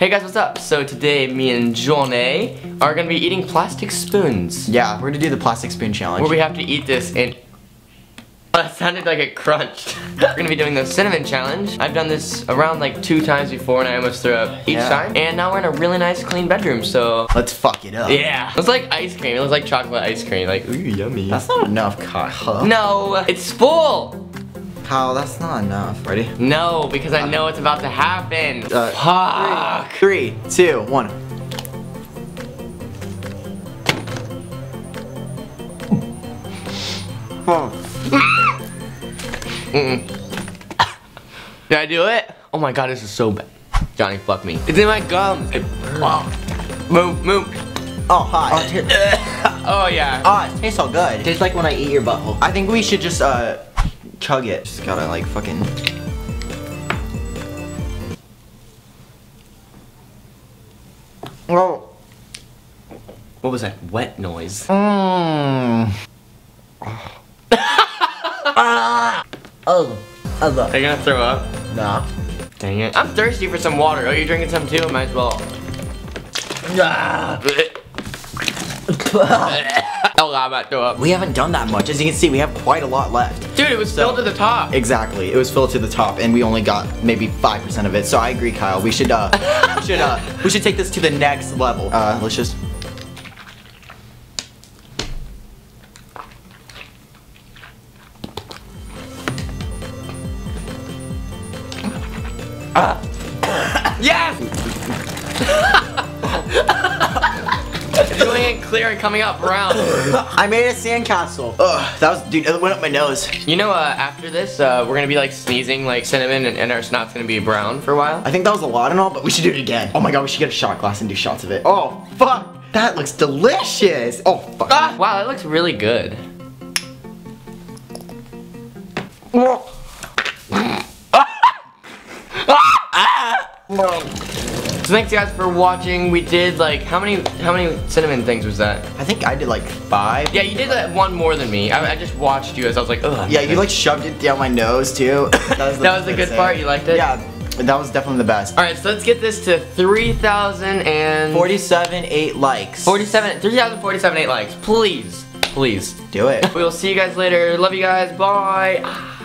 Hey guys, what's up? So today, me and Johnnie are gonna be eating plastic spoons. Yeah, we're gonna do the plastic spoon challenge. Where we have to eat this and... Oh, that sounded like it crunched. we're gonna be doing the cinnamon challenge. I've done this around like two times before and I almost threw up each Yeah. time. And now we're in a really nice clean bedroom, so... Let's fuck it up. Yeah. It looks like ice cream. It looks like chocolate ice cream. Like, ooh, yummy. That's not enough, Huh? No, it's full! Kyle, that's not enough. Ready? No, because I know what's about to happen. Uh, Fuck. Three, two, one. Did I do it? Oh my god, this is so bad. Johnnie, fuck me. It's in my gums. It burns. Move, move. Oh, hi. Oh yeah. Ah, it tastes all good. tastes like when I eat your butthole. I think we should just, uh, chug it. Just gotta, like, fucking... Oh. What was that wet noise? Mmm. oh. Are you gonna throw up? Nah. Dang it. I'm thirsty for some water. Oh, you're drinking some too? Might as well. Ah. oh, I'm about to up. We haven't done that much. As you can see, we have quite a lot left. Dude, it was filled to the top. Exactly. It was filled to the top, and we only got maybe five percent of it. So I agree, Kyle. We should uh, we should uh, we should take this to the next level. Uh, let's just. Yes! Doing it clear and coming out brown. I made a sandcastle. Ugh, that was dude. It went up my nose. You know, uh, after this, uh, we're gonna be like sneezing like cinnamon and, and our snot's gonna be brown for a while. I think that was a lot and all, but we should do it again. Oh my god, we should get a shot glass and do shots of it. Oh fuck, that looks delicious. Oh fuck. Ah, wow, that looks really good. So thanks guys for watching. We did like how many how many cinnamon things was that? I think I did like five. Yeah, you did that one more than me. I, I just watched you as I was like, ugh. Yeah, you like shoved it down my nose too. That was the, That was the good part. You liked it. Yeah, that was definitely the best. All right, so let's get this to 3,000 and 47, 8 likes. 47, 3,047 8 likes. Please, please. Do it. We will see you guys later. Love you guys. Bye. Ah.